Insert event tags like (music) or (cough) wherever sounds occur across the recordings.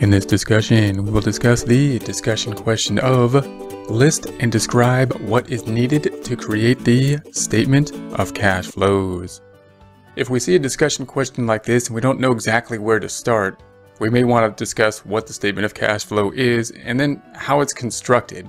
In this discussion, we will discuss the discussion question of list and describe what is needed to create the statement of cash flows. If we see a discussion question like this and we don't know exactly where to start, we may want to discuss what the statement of cash flow is and then how it's constructed.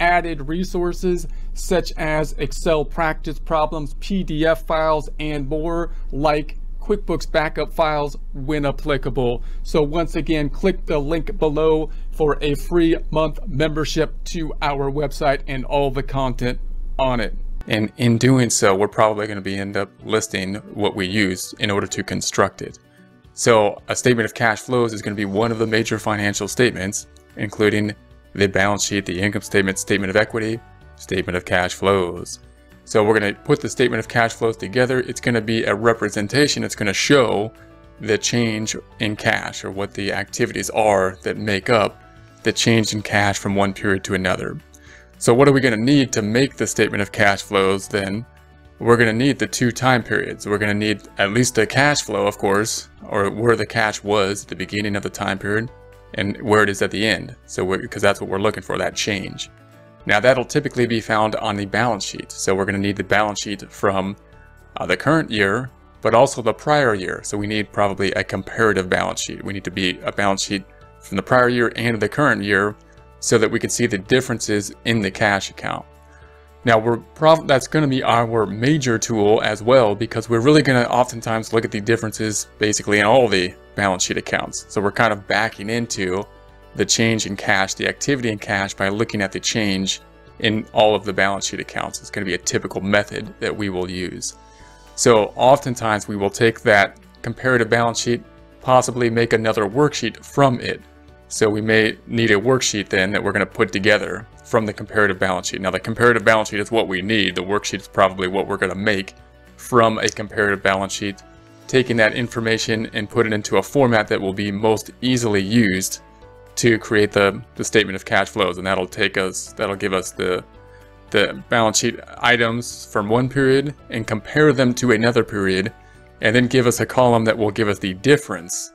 added resources such as Excel practice problems, PDF files, and more like QuickBooks backup files when applicable. So once again, click the link below for a free month membership to our website and all the content on it. And in doing so, we're probably going to be end up listing what we use in order to construct it. So a statement of cash flows is going to be one of the major financial statements, including the balance sheet, the income statement, statement of equity, statement of cash flows. So we're going to put the statement of cash flows together. It's going to be a representation. It's going to show the change in cash or what the activities are that make up the change in cash from one period to another. So what are we going to need to make the statement of cash flows then? We're going to need the two time periods. We're going to need at least a cash flow, of course, or where the cash was at the beginning of the time period and where it is at the end. So because that's what we're looking for, that change. Now that'll typically be found on the balance sheet. So we're going to need the balance sheet from uh, the current year, but also the prior year. So we need probably a comparative balance sheet. We need to be a balance sheet from the prior year and the current year so that we can see the differences in the cash account. Now we're that's going to be our major tool as well because we're really going to oftentimes look at the differences basically in all the balance sheet accounts. So we're kind of backing into the change in cash, the activity in cash by looking at the change in all of the balance sheet accounts. It's going to be a typical method that we will use. So oftentimes we will take that comparative balance sheet, possibly make another worksheet from it. So we may need a worksheet then that we're going to put together from the comparative balance sheet. Now the comparative balance sheet is what we need. The worksheet is probably what we're going to make from a comparative balance sheet taking that information and put it into a format that will be most easily used to create the, the statement of cash flows. And that'll take us, that'll give us the, the balance sheet items from one period and compare them to another period and then give us a column that will give us the difference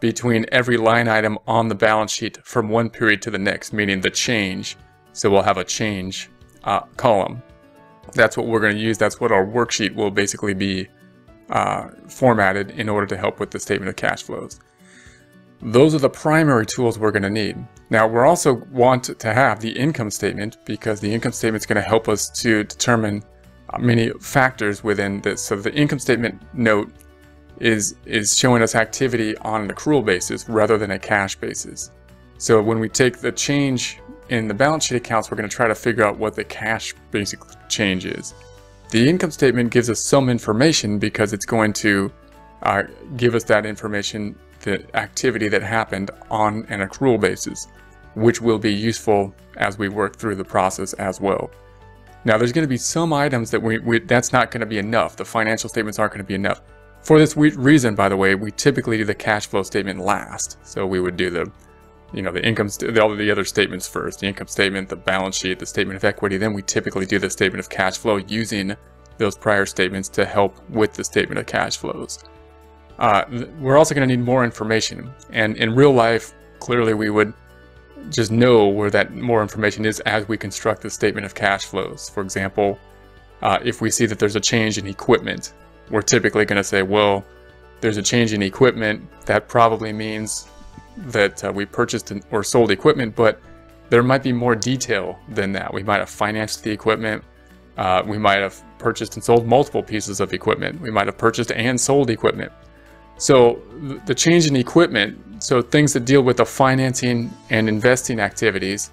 between every line item on the balance sheet from one period to the next, meaning the change. So we'll have a change uh, column. That's what we're going to use. That's what our worksheet will basically be uh, formatted in order to help with the statement of cash flows. Those are the primary tools we're going to need. Now, we're also want to have the income statement because the income statement is going to help us to determine uh, many factors within this. So the income statement note is, is showing us activity on an accrual basis rather than a cash basis. So when we take the change in the balance sheet accounts, we're going to try to figure out what the cash basic change is. The income statement gives us some information because it's going to uh, give us that information, the activity that happened on an accrual basis, which will be useful as we work through the process as well. Now there's going to be some items that we, we that's not going to be enough. The financial statements aren't going to be enough. For this reason, by the way, we typically do the cash flow statement last. So we would do the, you know, the income, all the other statements first, the income statement, the balance sheet, the statement of equity. Then we typically do the statement of cash flow using those prior statements to help with the statement of cash flows. Uh, we're also going to need more information. And in real life, clearly we would just know where that more information is as we construct the statement of cash flows. For example, uh, if we see that there's a change in equipment, we're typically going to say, well, there's a change in equipment. That probably means that uh, we purchased or sold equipment, but there might be more detail than that. We might have financed the equipment. Uh, we might have purchased and sold multiple pieces of equipment. We might have purchased and sold equipment. So the change in equipment, so things that deal with the financing and investing activities,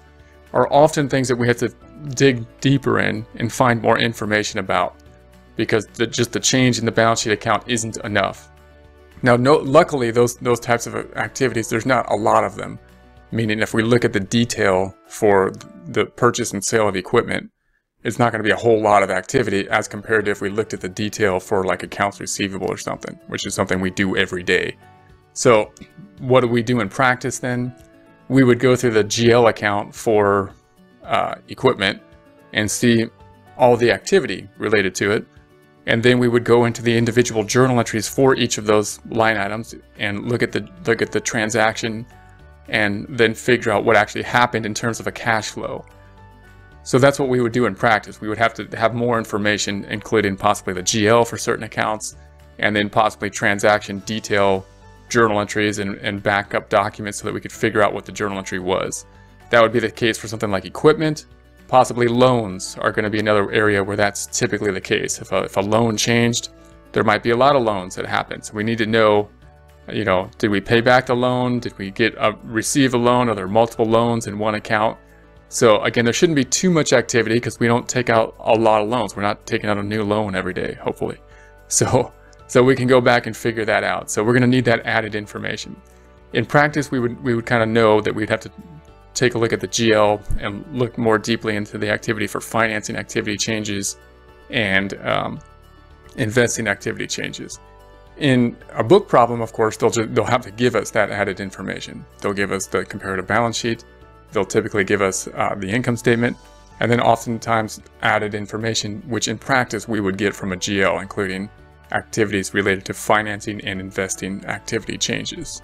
are often things that we have to dig deeper in and find more information about because the, just the change in the balance sheet account isn't enough. Now, no, luckily, those, those types of activities, there's not a lot of them. Meaning if we look at the detail for the purchase and sale of equipment, it's not going to be a whole lot of activity as compared to if we looked at the detail for like accounts receivable or something, which is something we do every day. So what do we do in practice then? We would go through the GL account for uh, equipment and see all the activity related to it. And then we would go into the individual journal entries for each of those line items and look at the look at the transaction and then figure out what actually happened in terms of a cash flow. So that's what we would do in practice. We would have to have more information, including possibly the GL for certain accounts, and then possibly transaction detail journal entries and, and backup documents so that we could figure out what the journal entry was. That would be the case for something like equipment. Possibly loans are going to be another area where that's typically the case. If a, if a loan changed, there might be a lot of loans that happen. So we need to know, you know, did we pay back the loan? Did we get a, receive a loan? Are there multiple loans in one account? So again, there shouldn't be too much activity because we don't take out a lot of loans. We're not taking out a new loan every day, hopefully. (laughs) So, so we can go back and figure that out. So we're going to need that added information. In practice, we would we would kind of know that we'd have to take a look at the GL and look more deeply into the activity for financing activity changes and um, investing activity changes. In a book problem, of course, they'll, just, they'll have to give us that added information. They'll give us the comparative balance sheet, They'll typically give us uh, the income statement and then oftentimes added information, which in practice we would get from a GL, including activities related to financing and investing activity changes.